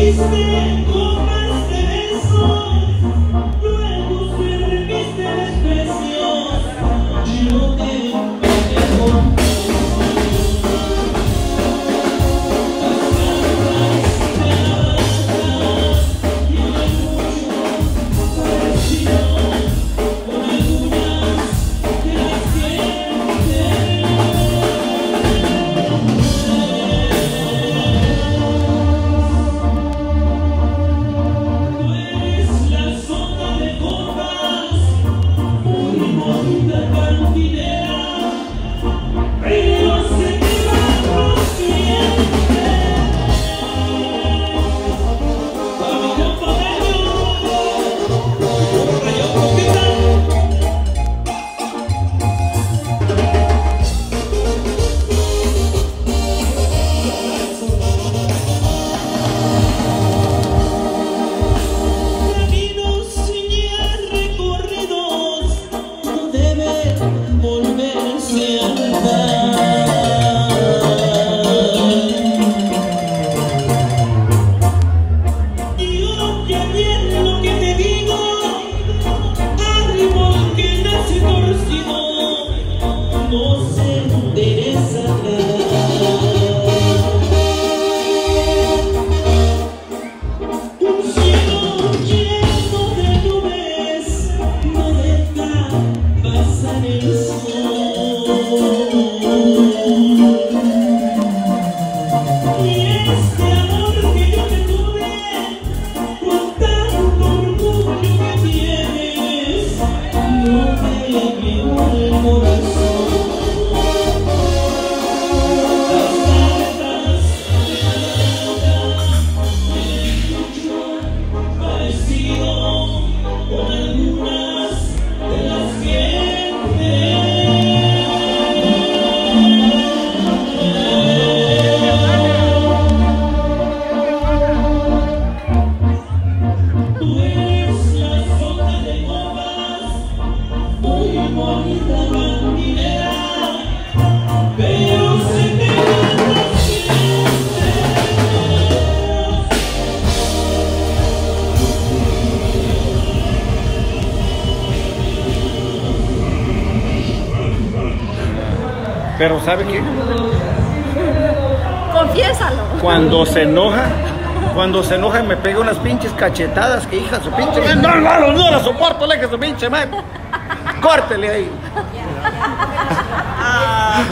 Espírito Pero ¿sabe qué? Confiésalo. Cuando se enoja, cuando se enoja me pega unas pinches cachetadas que hija su pinche madre. No, no, no, no la soporto, le que su pinche madre. Córtele ahí. Ah,